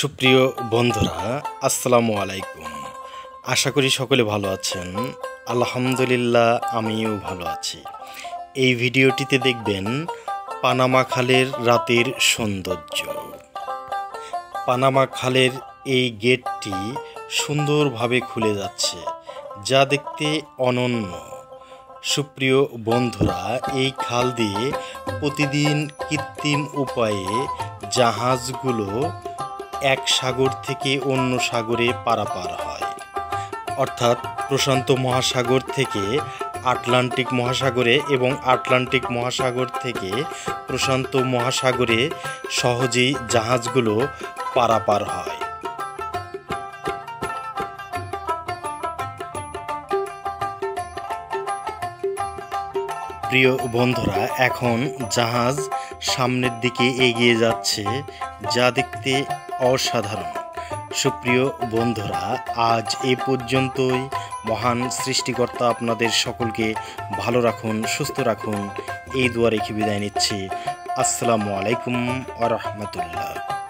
সুপ্রিয় বন্ধুরা, আসসালামু আলাইকুম। আশা করি সকলে ভালো আছেন। আলহামদুলিল্লাহ, আমিও ভালো আছি। এই ভিডিওটিতে দেখবেন পানামা খালের রাতের সৌন্দর্য। পানামা খালের এই গেটটি সুন্দরভাবে খুলে যাচ্ছে, যা দেখতে অনন্য। সুপ্রিয় বন্ধুরা, এই খাল দিয়ে প্রতিদিন কৃত্রিম উপায়ে জাহাজগুলো এক সাগর থেকে অন্য সাগরে পারাপার হয়। অর্থাৎ প্রশান্ত মহাসাগর থেকে আটলান্টিক মহাসাগরে এবং আটলান্টিক মহাসাগর থেকে প্রশান্ত মহাসাগরে সহজেই জাহাজগুলো পারাপার হয়। প্রিয় বন্ধুরা, এখন জাহাজ সামনের দিকে এগিয়ে যাচ্ছে। যা দেখতে অসাধারণ। সুপ্রিয় বন্ধুরা, আজ এ পর্যন্তই। মহান সৃষ্টিকর্তা আপনাদের সকলকে ভালো রাখুন, সুস্থ রাখুন। এই দুয়ারে রেখে বিদায় নিচ্ছি। আসসালামু আলাইকুম আ রহমতুল্লাহ।